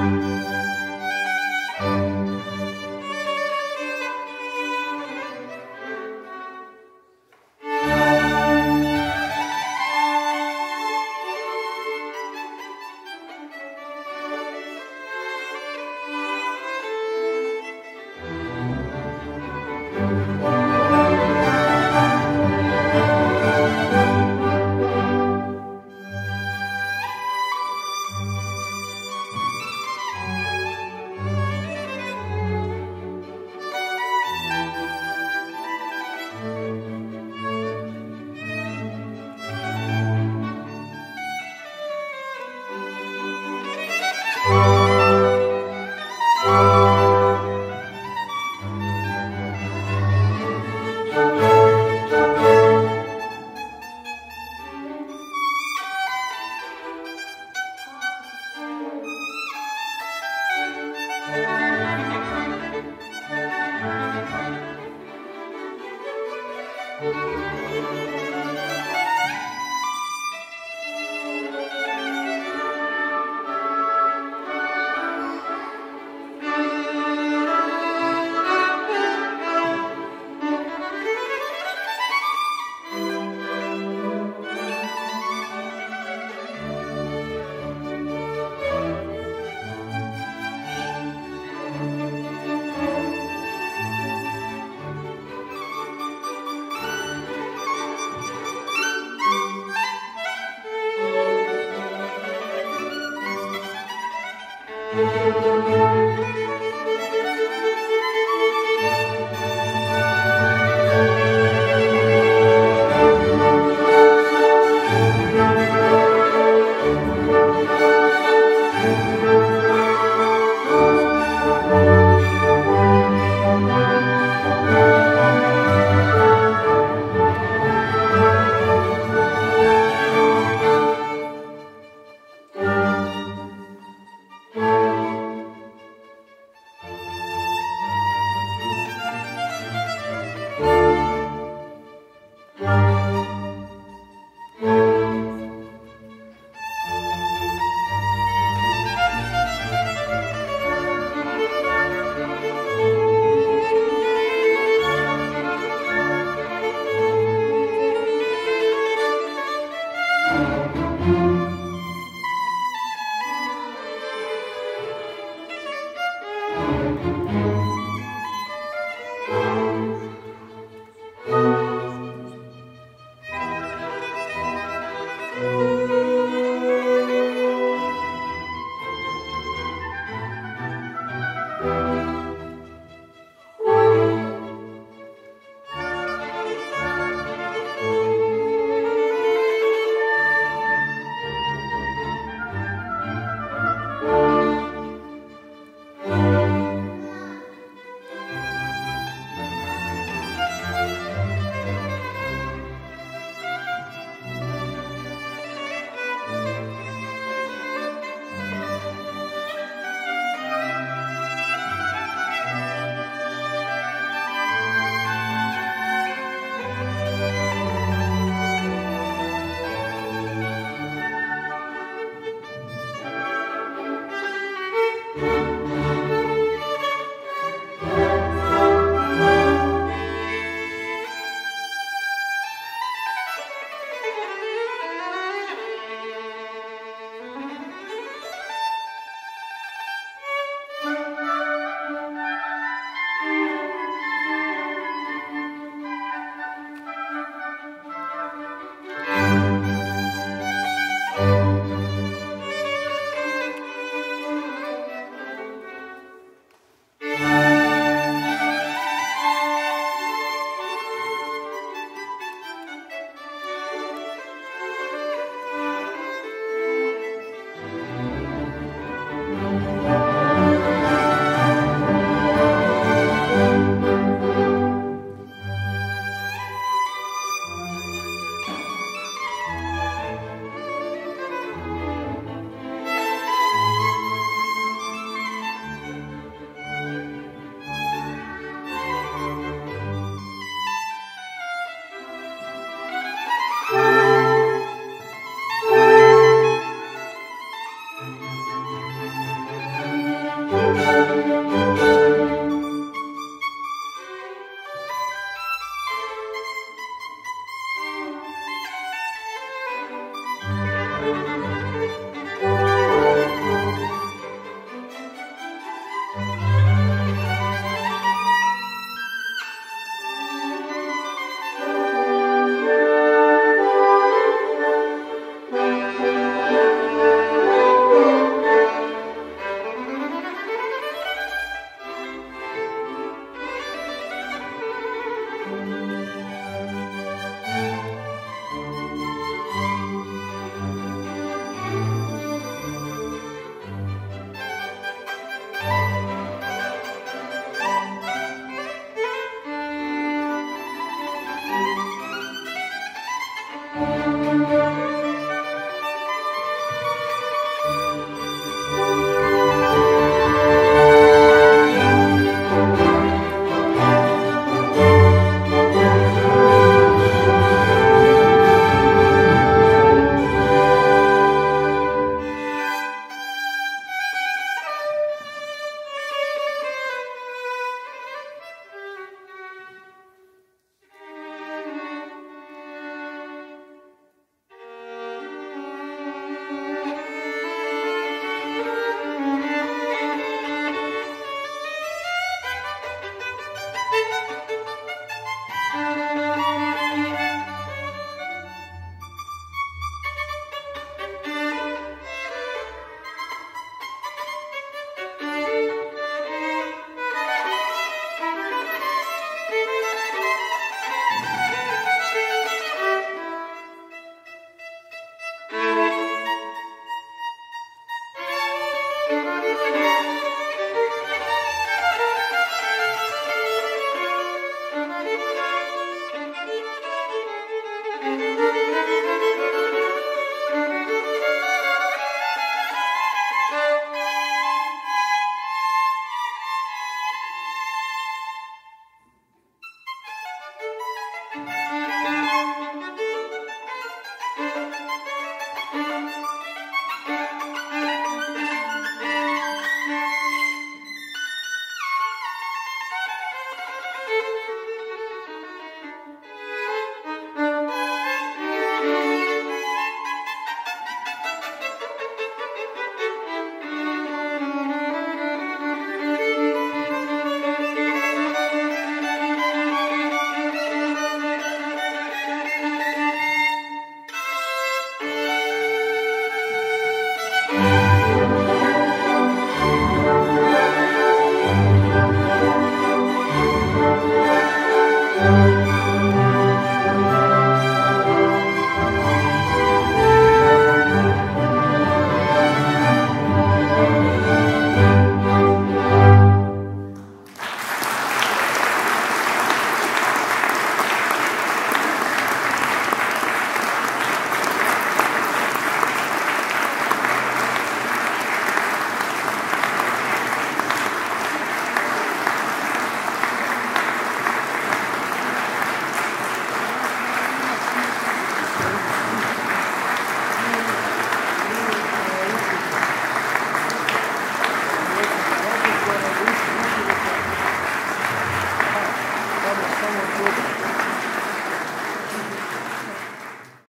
Música